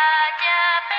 大家背